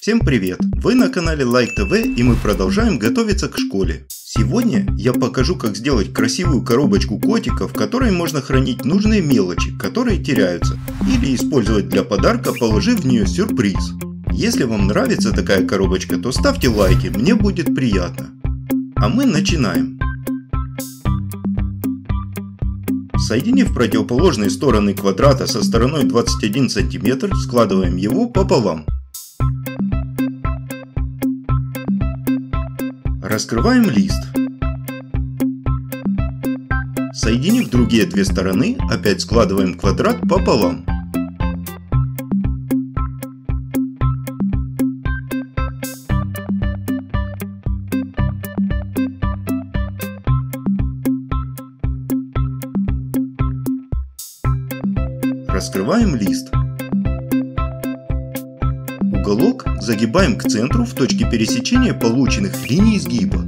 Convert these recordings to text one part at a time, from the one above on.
Всем привет! Вы на канале Like TV и мы продолжаем готовиться к школе. Сегодня я покажу как сделать красивую коробочку котика, в которой можно хранить нужные мелочи, которые теряются, или использовать для подарка, положив в нее сюрприз. Если вам нравится такая коробочка, то ставьте лайки, мне будет приятно. А мы начинаем. Соединив противоположные стороны квадрата со стороной 21 см, складываем его пополам. Раскрываем лист. Соединив другие две стороны, опять складываем квадрат пополам. Раскрываем лист. Уголок загибаем к центру в точке пересечения полученных линий изгиба.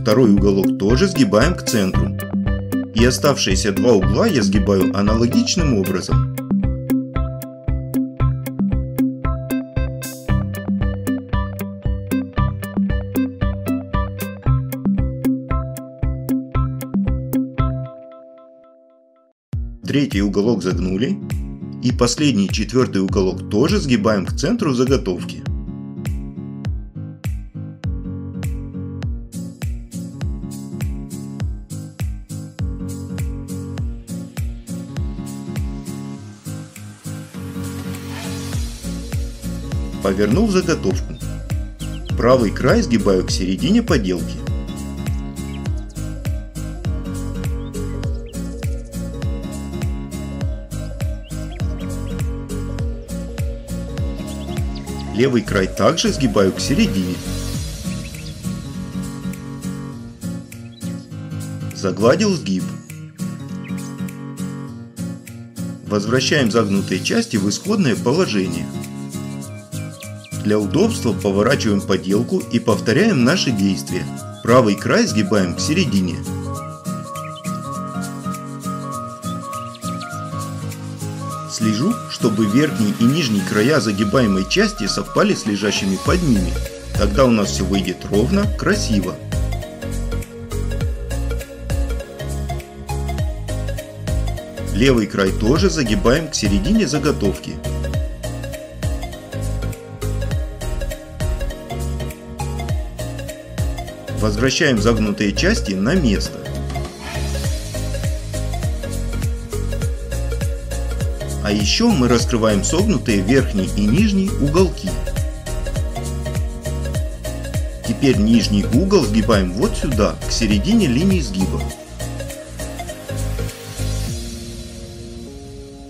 Второй уголок тоже сгибаем к центру. И оставшиеся два угла я сгибаю аналогичным образом. Третий уголок загнули. И последний четвертый уголок тоже сгибаем к центру заготовки. Повернул заготовку. Правый край сгибаю к середине поделки. Левый край также сгибаю к середине. Загладил сгиб. Возвращаем загнутые части в исходное положение. Для удобства поворачиваем поделку и повторяем наши действия. Правый край сгибаем к середине. Слежу, чтобы верхний и нижний края загибаемой части совпали с лежащими под ними. Тогда у нас все выйдет ровно, красиво. Левый край тоже загибаем к середине заготовки. Возвращаем загнутые части на место. А еще мы раскрываем согнутые верхний и нижний уголки. Теперь нижний угол сгибаем вот сюда, к середине линии сгиба.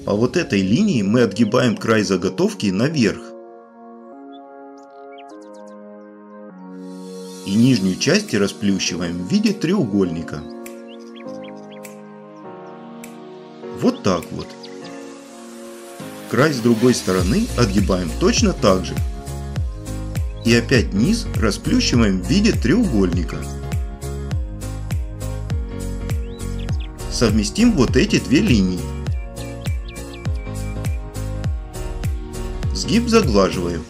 По вот этой линии мы отгибаем край заготовки наверх. И нижнюю часть расплющиваем в виде треугольника. Вот так вот. Край с другой стороны отгибаем точно так же. И опять низ расплющиваем в виде треугольника. Совместим вот эти две линии. Сгиб заглаживаем.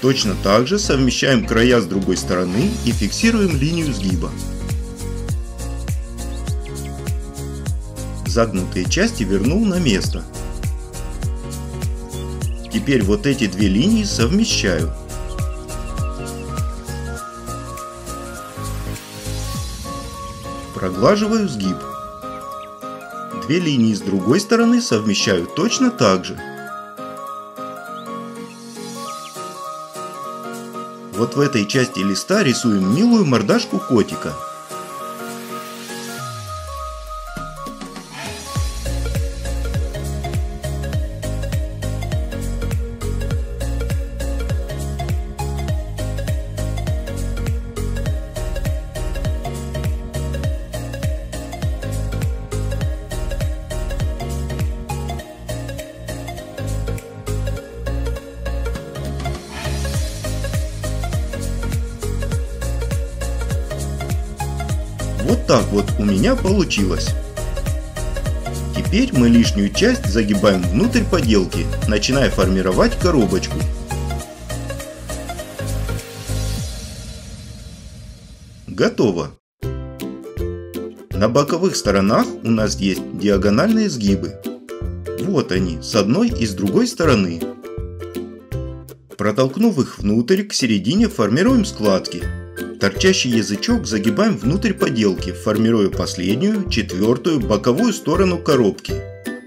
Точно так же совмещаем края с другой стороны и фиксируем линию сгиба. Загнутые части вернул на место. Теперь вот эти две линии совмещаю. Проглаживаю сгиб. Две линии с другой стороны совмещаю точно так же. Вот в этой части листа рисуем милую мордашку котика. Так вот у меня получилось. Теперь мы лишнюю часть загибаем внутрь поделки, начиная формировать коробочку. Готово! На боковых сторонах у нас есть диагональные сгибы. Вот они, с одной и с другой стороны. Протолкнув их внутрь, к середине формируем складки. Торчащий язычок загибаем внутрь поделки, формируя последнюю, четвертую, боковую сторону коробки.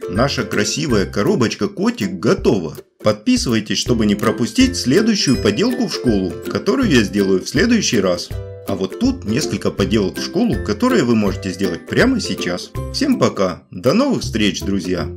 Наша красивая коробочка-котик готова. Подписывайтесь, чтобы не пропустить следующую поделку в школу, которую я сделаю в следующий раз. А вот тут несколько поделок в школу, которые вы можете сделать прямо сейчас. Всем пока, до новых встреч, друзья!